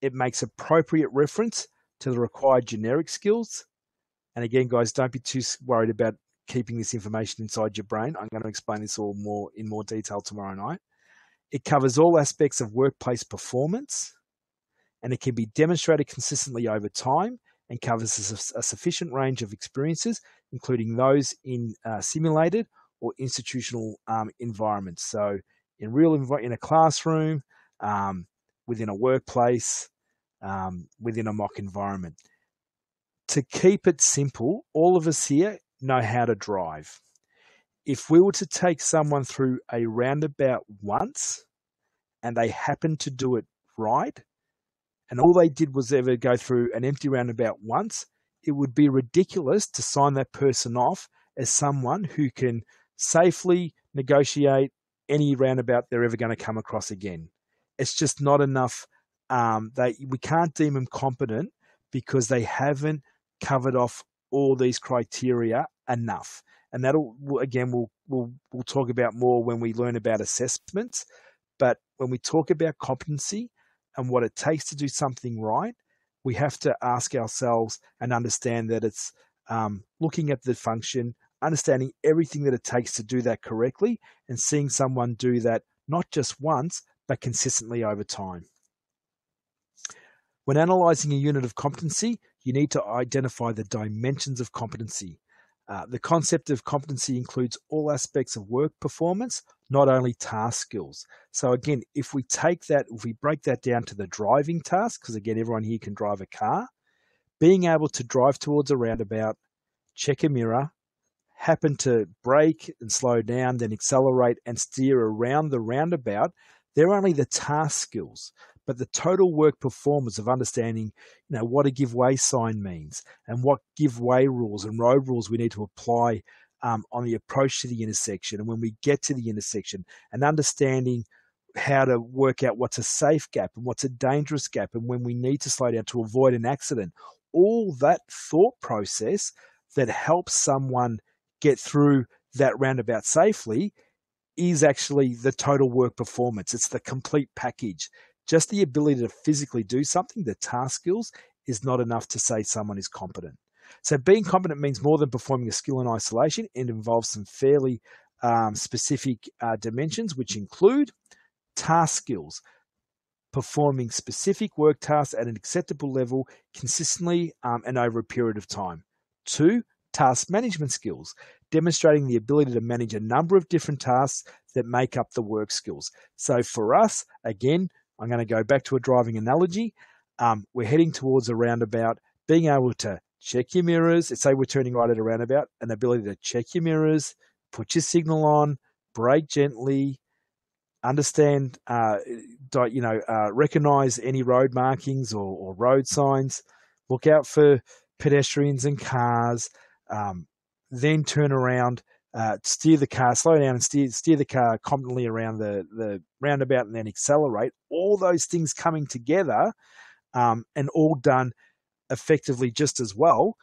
It makes appropriate reference to the required generic skills. And again, guys, don't be too worried about keeping this information inside your brain. I'm going to explain this all more in more detail tomorrow night. It covers all aspects of workplace performance and it can be demonstrated consistently over time and covers a, a sufficient range of experiences, including those in uh, simulated or institutional um, environments. So, in real in a classroom, um, within a workplace, um, within a mock environment. To keep it simple, all of us here know how to drive. If we were to take someone through a roundabout once and they happen to do it right, and all they did was ever go through an empty roundabout once, it would be ridiculous to sign that person off as someone who can safely negotiate any roundabout they're ever going to come across again. It's just not enough. Um, they we can't deem them competent because they haven't covered off all these criteria enough. And that'll again we'll we'll we'll talk about more when we learn about assessments. But when we talk about competency and what it takes to do something right, we have to ask ourselves and understand that it's um, looking at the function, understanding everything that it takes to do that correctly, and seeing someone do that not just once, but consistently over time. When analyzing a unit of competency, you need to identify the dimensions of competency. Uh, the concept of competency includes all aspects of work performance, not only task skills. So, again, if we take that, if we break that down to the driving task, because again, everyone here can drive a car, being able to drive towards a roundabout, check a mirror, happen to brake and slow down, then accelerate and steer around the roundabout, they're only the task skills but the total work performance of understanding, you know, what a give way sign means and what give way rules and road rules we need to apply um, on the approach to the intersection and when we get to the intersection and understanding how to work out what's a safe gap and what's a dangerous gap and when we need to slow down to avoid an accident. All that thought process that helps someone get through that roundabout safely is actually the total work performance. It's the complete package. Just the ability to physically do something, the task skills, is not enough to say someone is competent. So being competent means more than performing a skill in isolation. It involves some fairly um, specific uh, dimensions, which include task skills, performing specific work tasks at an acceptable level consistently um, and over a period of time. Two, task management skills, demonstrating the ability to manage a number of different tasks that make up the work skills. So for us, again, I'm going to go back to a driving analogy. Um, we're heading towards a roundabout, being able to check your mirrors. Let's say we're turning right at a roundabout, an ability to check your mirrors, put your signal on, brake gently, understand, uh, you know, uh, recognize any road markings or, or, road signs, look out for pedestrians and cars, um, then turn around uh, steer the car, slow down and steer, steer the car competently around the, the roundabout and then accelerate. All those things coming together um, and all done effectively just as well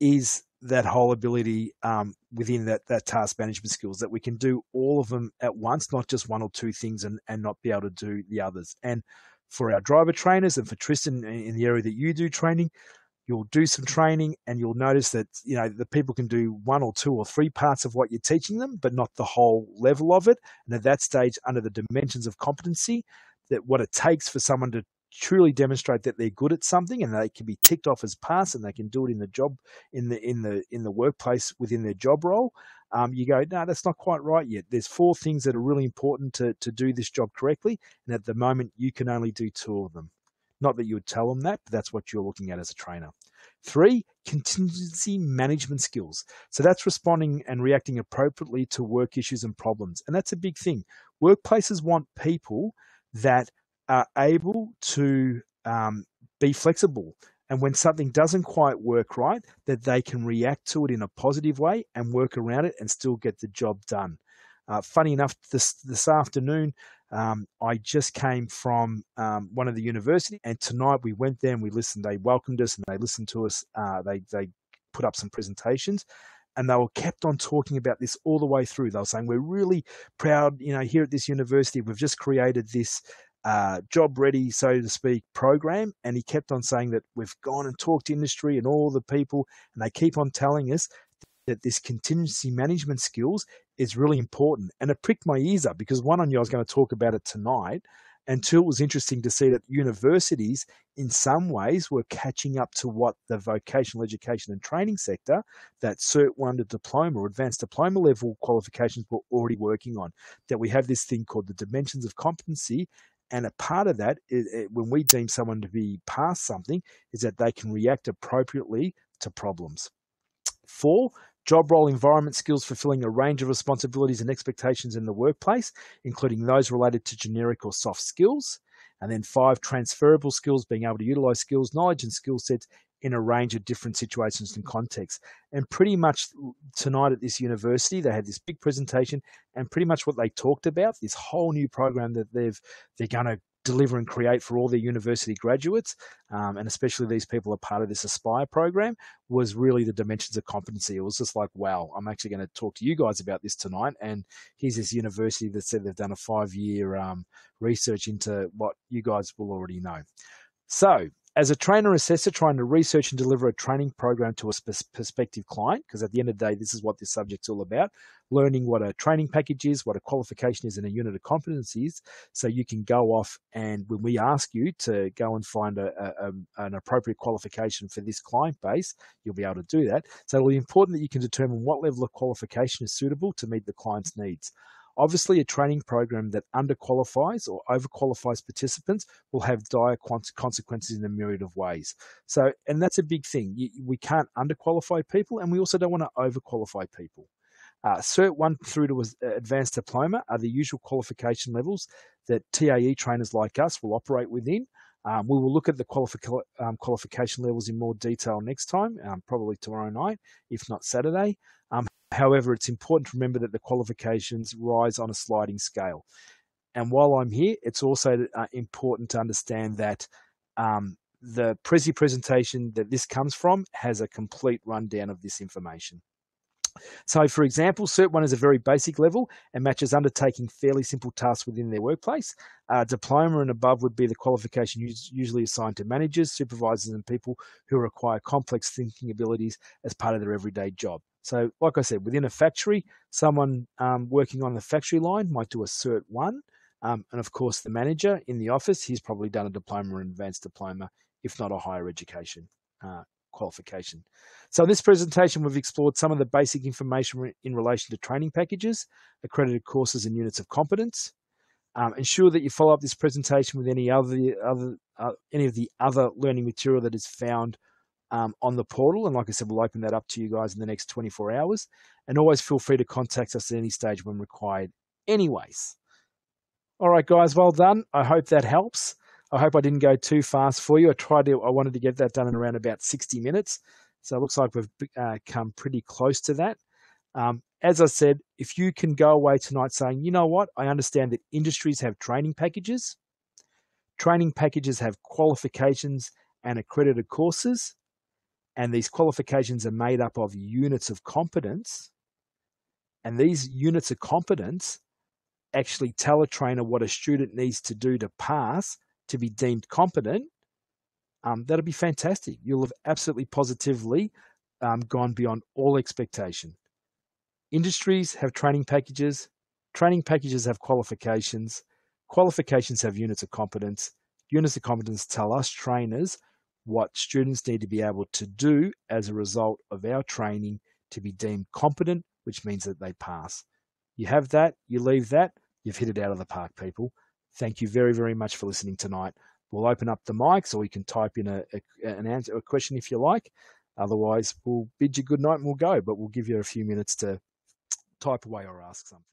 is that whole ability um, within that, that task management skills that we can do all of them at once, not just one or two things and, and not be able to do the others. And for our driver trainers and for Tristan in the area that you do training, you'll do some training and you'll notice that you know the people can do one or two or three parts of what you're teaching them but not the whole level of it. And at that stage under the dimensions of competency that what it takes for someone to truly demonstrate that they're good at something and they can be ticked off as pass and they can do it in the job in the in the in the workplace within their job role um, you go no that's not quite right yet. There's four things that are really important to to do this job correctly and at the moment you can only do two of them not that you would tell them that, but that's what you're looking at as a trainer. Three, contingency management skills. So that's responding and reacting appropriately to work issues and problems. And that's a big thing. Workplaces want people that are able to um, be flexible. And when something doesn't quite work right, that they can react to it in a positive way and work around it and still get the job done. Uh, funny enough, this this afternoon, um, I just came from um, one of the university, and tonight we went there and we listened. They welcomed us and they listened to us. Uh, they they put up some presentations, and they were kept on talking about this all the way through. They were saying we're really proud, you know, here at this university, we've just created this uh, job ready, so to speak, program. And he kept on saying that we've gone and talked to industry and all the people, and they keep on telling us that this contingency management skills is really important. And it pricked my ears up because one, I knew I was going to talk about it tonight. And two, it was interesting to see that universities, in some ways, were catching up to what the vocational education and training sector, that Cert 1 to diploma or advanced diploma level qualifications, were already working on. That we have this thing called the dimensions of competency. And a part of that, is, when we deem someone to be past something, is that they can react appropriately to problems. Four, job role environment skills fulfilling a range of responsibilities and expectations in the workplace, including those related to generic or soft skills. And then five, transferable skills, being able to utilize skills, knowledge, and skill sets in a range of different situations and contexts. And pretty much tonight at this university, they had this big presentation, and pretty much what they talked about, this whole new program that they've they're going to deliver and create for all their university graduates, um, and especially these people are part of this Aspire program, was really the dimensions of competency. It was just like, wow, I'm actually going to talk to you guys about this tonight. And here's this university that said they've done a five year um, research into what you guys will already know. So, as a trainer assessor trying to research and deliver a training program to a prospective client, because at the end of the day, this is what this subject's all about learning what a training package is, what a qualification is, and a unit of competencies. So you can go off and when we ask you to go and find a, a, um, an appropriate qualification for this client base, you'll be able to do that. So it'll be important that you can determine what level of qualification is suitable to meet the client's needs. Obviously, a training program that underqualifies or overqualifies participants will have dire consequences in a myriad of ways. So, and that's a big thing. We can't underqualify people, and we also don't want to overqualify people. Uh, Cert 1 through to Advanced Diploma are the usual qualification levels that TAE trainers like us will operate within. Um, we will look at the qualifi- um, qualification levels in more detail next time, um, probably tomorrow night, if not Saturday. Um, however, it's important to remember that the qualifications rise on a sliding scale. And while I'm here, it's also uh, important to understand that um, the Prezi presentation that this comes from has a complete rundown of this information. So, for example, Cert 1 is a very basic level and matches undertaking fairly simple tasks within their workplace. Uh, diploma and above would be the qualification usually assigned to managers, supervisors, and people who require complex thinking abilities as part of their everyday job. So, like I said, within a factory, someone um, working on the factory line might do a Cert 1. Um, and of course, the manager in the office, he's probably done a diploma or an advanced diploma, if not a higher education uh, qualification. So in this presentation, we've explored some of the basic information in relation to training packages, accredited courses and units of competence. Um, ensure that you follow up this presentation with any other, other uh, any of the other learning material that is found um, on the portal. And like I said, we'll open that up to you guys in the next 24 hours. And always feel free to contact us at any stage when required. Anyways, all right, guys, well done. I hope that helps. I hope I didn't go too fast for you. I tried to, I wanted to get that done in around about 60 minutes. So it looks like we've uh, come pretty close to that. Um, as I said, if you can go away tonight saying, you know what, I understand that industries have training packages, training packages have qualifications and accredited courses, and these qualifications are made up of units of competence. And these units of competence actually tell a trainer what a student needs to do to pass to be deemed competent, um, that'll be fantastic. You'll have absolutely positively um, gone beyond all expectation. Industries have training packages, training packages have qualifications, qualifications have units of competence, units of competence tell us trainers what students need to be able to do as a result of our training to be deemed competent, which means that they pass. You have that, you leave that, you've hit it out of the park, people. Thank you very, very much for listening tonight. We'll open up the mics, or you can type in a, a an answer, a question if you like. Otherwise, we'll bid you good night and we'll go, but we'll give you a few minutes to type away or ask something.